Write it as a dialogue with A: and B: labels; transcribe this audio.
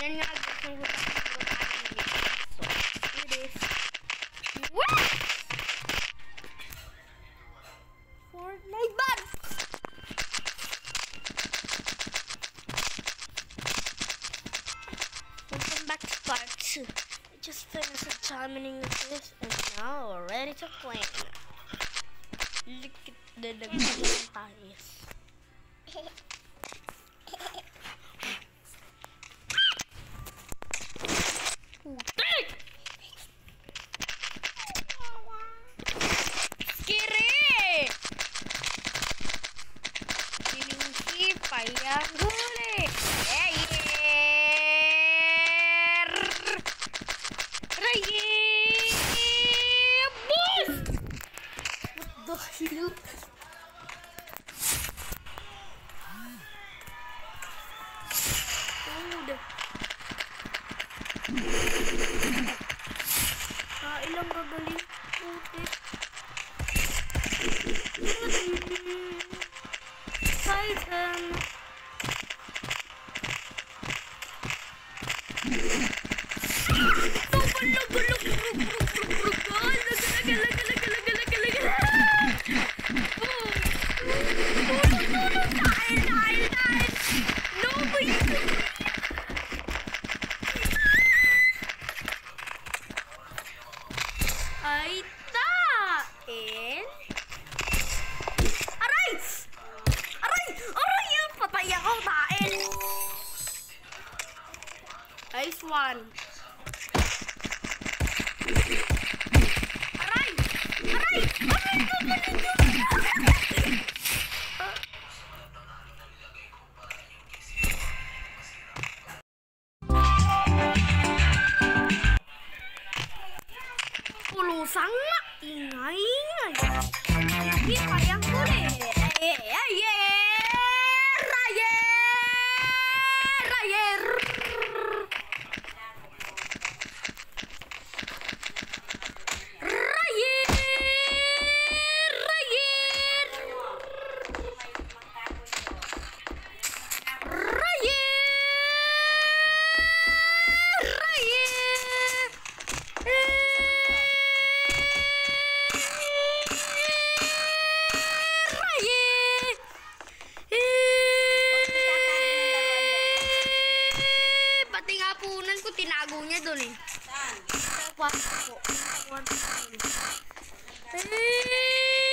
A: Ja nazwę What? Fortnite bugs! Welcome back to part 2. Just finished examining this and now we're ready to play. Look at the luxurious Utek! Kiri! Kiri payah gule. Ayer! Rayebus! What the hell? one. Saan? One
B: po. One po. Hey!